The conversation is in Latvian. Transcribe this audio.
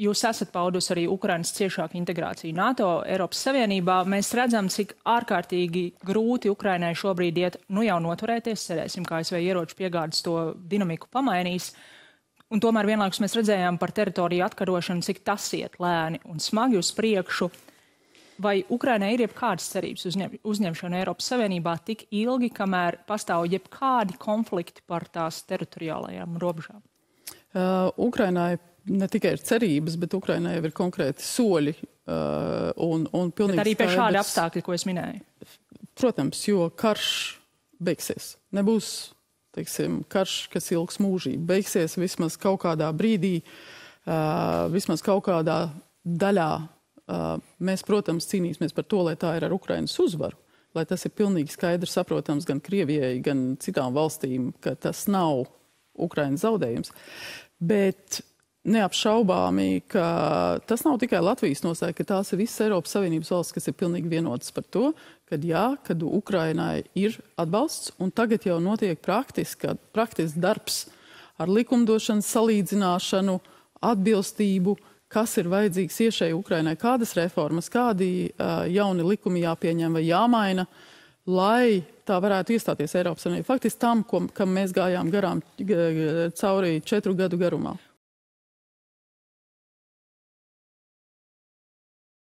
jūs esat paudusi arī Ukrainas ciešāku integrāciju NATO, Eiropas Savienībā. Mēs redzam, cik ārkārtīgi grūti Ukrainai šobrīd iet, nu jau noturēties, cerēsim, kā ASV ieroču piegādes to dinamiku pamainīs. Un tomēr vienlaikus mēs redzējām par teritoriju atkarošanu, cik tas iet lēni un smagi uz priekšu. Vai Ukrainai ir jebkādas cerības uzņem, uzņemšanu Eiropas Savienībā tik ilgi, kamēr pastāv jebkādi konflikti par tās teritoriālajām robežām? Uh, Ukrainai ne tikai ir cerības, bet Ukrainai jau ir konkrēti soļi. Uh, un, un arī pie šāda apstākļa, ko es minēju. Protams, jo karš beigsies. Nebūs teiksim, karš, kas ilgs mūžīgi. Beigsies vismaz kaut kādā brīdī, uh, vismaz kaut kādā daļā Mēs, protams, cīnīsimies par to, lai tā ir ar Ukrainas uzvaru, lai tas ir pilnīgi skaidrs, saprotams gan Krievijai, gan citām valstīm, ka tas nav Ukrainas zaudējums. Bet neapšaubāmi, ka tas nav tikai Latvijas nostāja, ka tās ir visas Eiropas Savienības valsts, kas ir pilnīgi vienotas par to, ka jā, kad Ukrainai ir atbalsts, un tagad jau notiek praktiski, praktisks darbs ar likumdošanas salīdzināšanu, atbilstību, uh, kas ir vajadzīgs iešēji Ukrainai, kādas reformas, kādi uh, jauni likumi jāpieņem vai jāmaina, lai tā varētu iestāties Eiropas Savienībā. Faktiski tam, ko, kam mēs gājām garām cauri četru gadu garumā.